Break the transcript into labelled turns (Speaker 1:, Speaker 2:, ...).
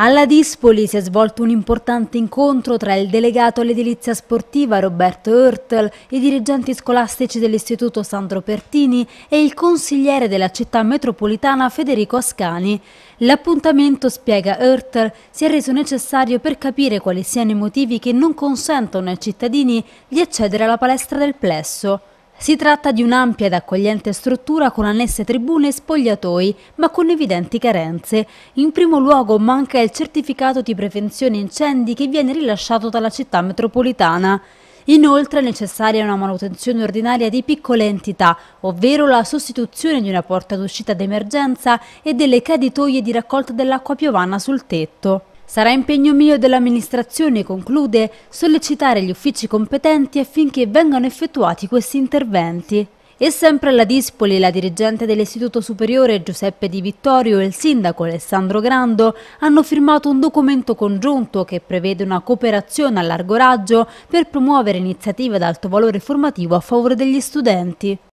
Speaker 1: Alla Dispoli si è svolto un importante incontro tra il delegato all'edilizia sportiva Roberto Hurtel, i dirigenti scolastici dell'Istituto Sandro Pertini e il consigliere della città metropolitana Federico Ascani. L'appuntamento, spiega Hurtel, si è reso necessario per capire quali siano i motivi che non consentono ai cittadini di accedere alla palestra del plesso. Si tratta di un'ampia ed accogliente struttura con annesse tribune e spogliatoi, ma con evidenti carenze. In primo luogo manca il certificato di prevenzione incendi che viene rilasciato dalla città metropolitana. Inoltre è necessaria una manutenzione ordinaria di piccole entità, ovvero la sostituzione di una porta d'uscita d'emergenza e delle caditoie di raccolta dell'acqua piovana sul tetto. Sarà impegno mio dell'amministrazione, conclude, sollecitare gli uffici competenti affinché vengano effettuati questi interventi. E sempre alla Dispoli la dirigente dell'Istituto Superiore Giuseppe Di Vittorio e il sindaco Alessandro Grando hanno firmato un documento congiunto che prevede una cooperazione a largo raggio per promuovere iniziative ad alto valore formativo a favore degli studenti.